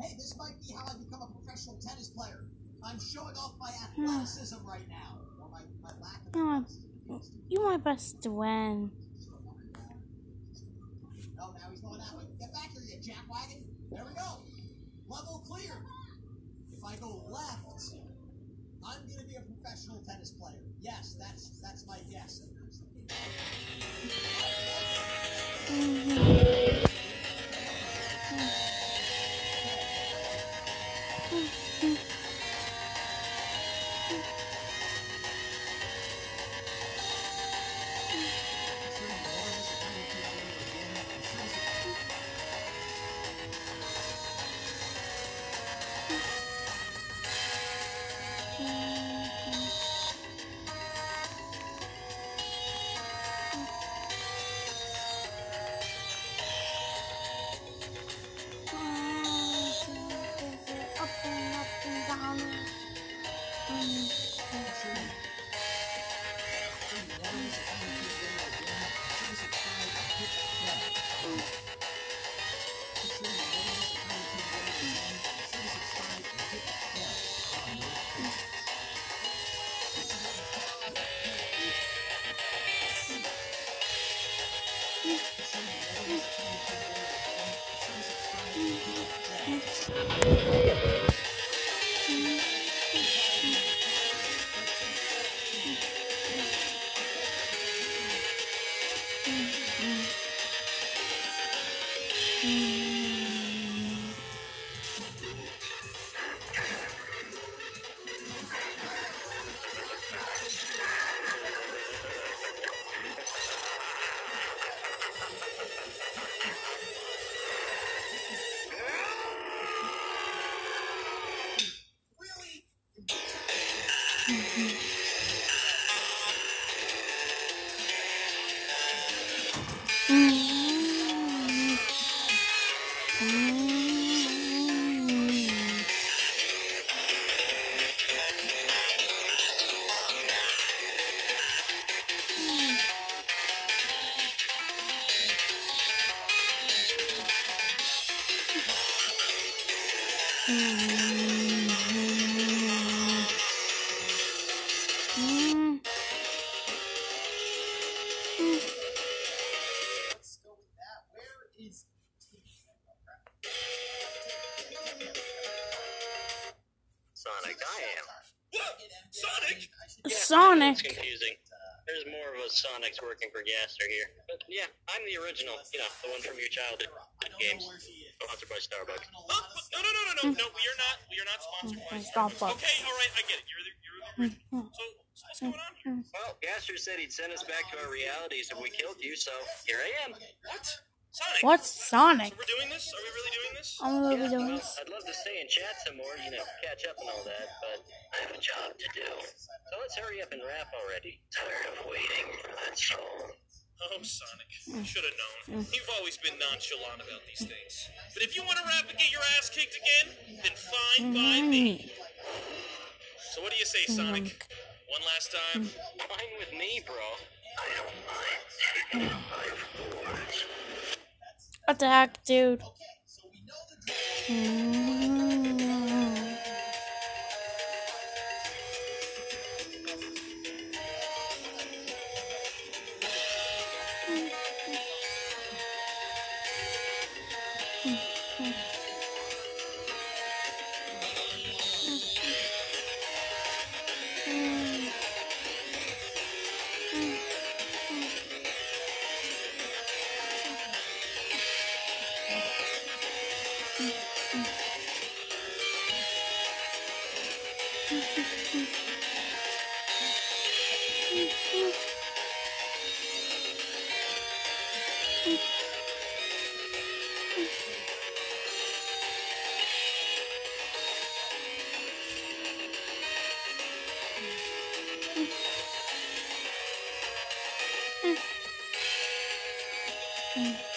Hey, this might be how I become a professional tennis player. I'm showing off my athleticism right now. Or my, my lack of No, you my best to win. Oh, now he's going that way. Get back here, you jackwagon. There we go. Level clear. If I go left, I'm going to be a professional tennis player. Yes, that's that's my guess. Up Sonic, I am. Sonic? Yeah, Sonic. It's confusing. There's more of us Sonics working for Gaster here. But yeah, I'm the original. You know, the one from your childhood games. know where she is. Sponsored by Starbucks. Oh, Having a Huh? lot of No, no, no, no, no, no. We are not. We are not sponsored by mm-hmm. Starbucks. Okay, all right, I get it. You're the, you're the original. So, so what's going on here? Well, Gaster said he'd send us back to our realities if we killed you, so here I am. What? Sonic. What's Sonic? So we're doing this? Are we really doing this? I'm gonna be Yeah, doing well, this. I'd love to stay and chat some more, you know, catch up and all that, but I have a job to do. So let's hurry up and wrap already. Tired of waiting for that soul. Oh, Sonic. Mm. Should have known. Mm. You've always been nonchalant about these things. But if you want to rap and get your ass kicked again, then fine by me. Mm-hmm. So what do you say, mm-hmm. Sonic? One last time? Fine with me, bro. I don't mind taking my force. Heck, dude? Okay, so Mm-hmm.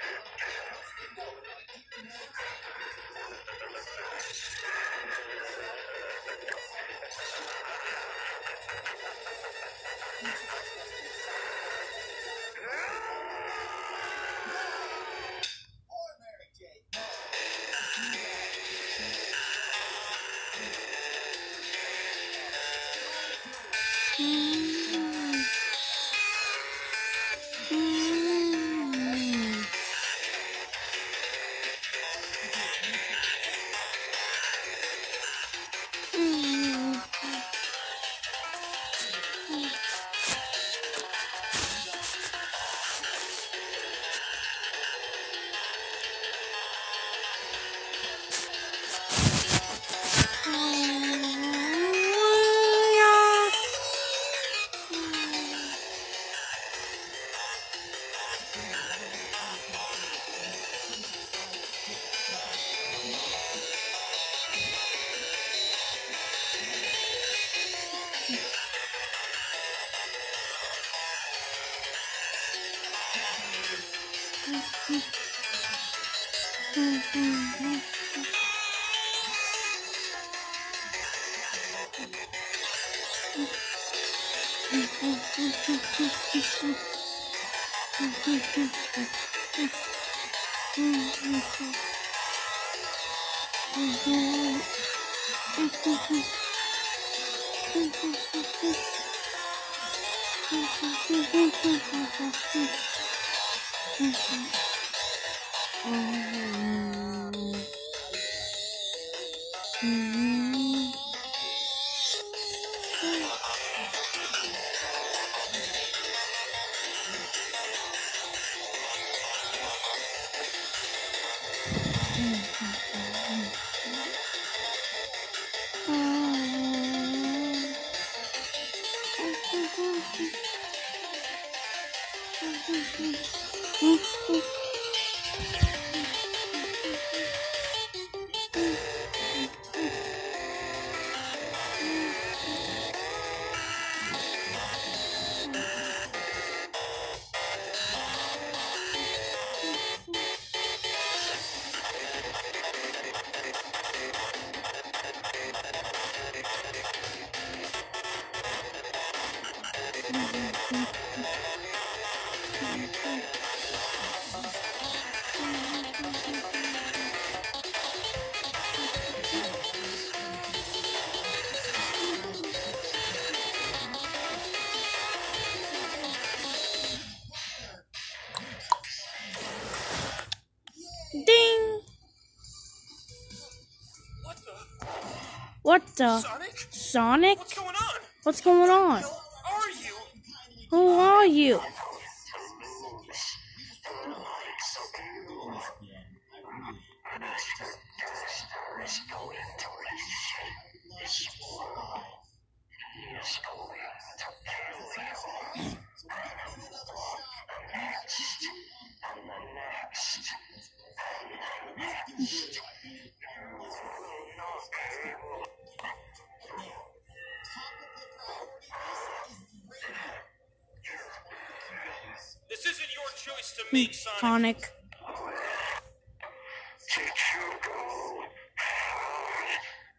we What? Sonic? Sonic? What's going on? What's going on? Are you? Who are you? This isn't your choice to make, Sonic.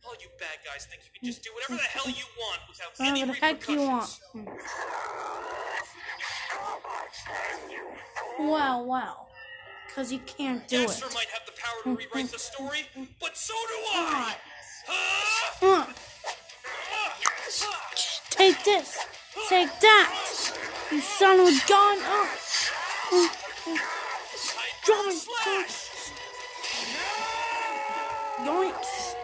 All you bad guys think you can just do whatever the hell you want without Whatever any the heck you want. Well, well. Because you can't do Dexter it. might have the power to rewrite the story, but so do I. Huh? Take this. Take that. You son of a gun. Oh. John. Slash! Yoinks.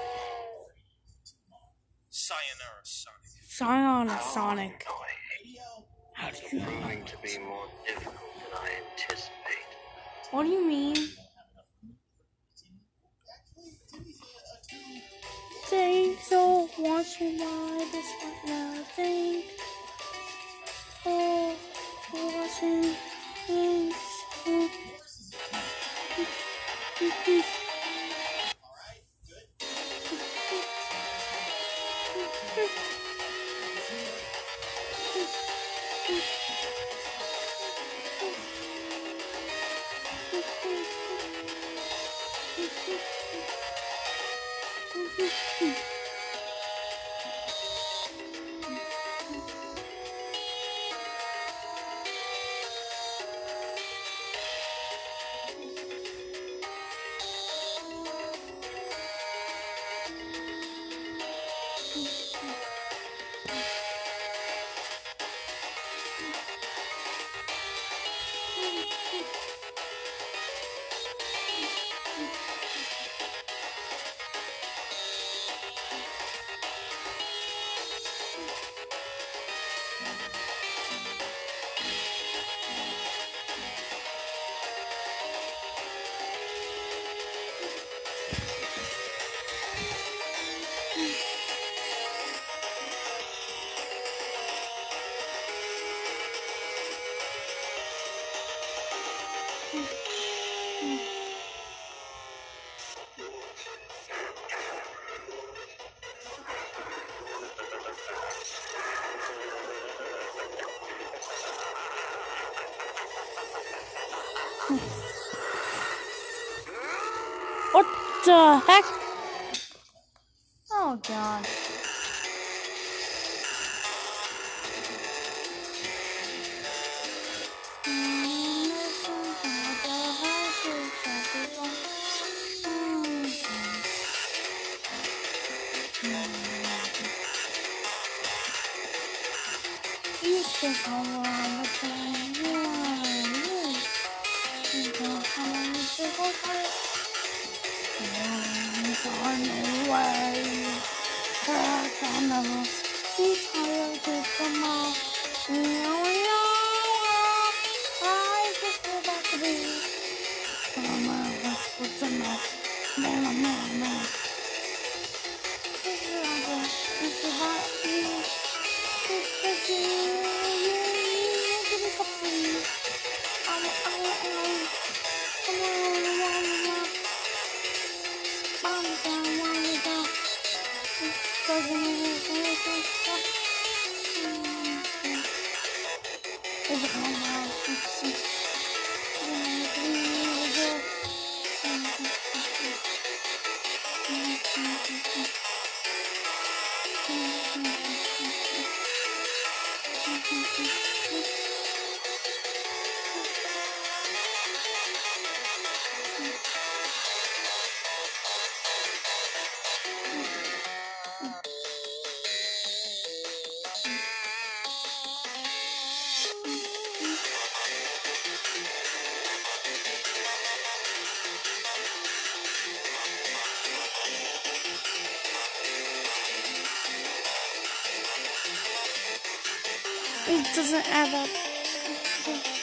Sayonara, Sonic. Sayonara, Sonic. How do you Proving to be more difficult than I anticipate. What do you mean? Think so, watching why this right now. What the heck? Oh god. It doesn't add up.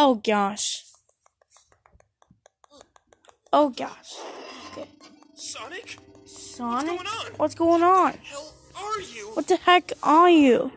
Oh gosh. Oh gosh. Sonic? Sonic? What's going on? What's going on? Hell are you? What the heck are you?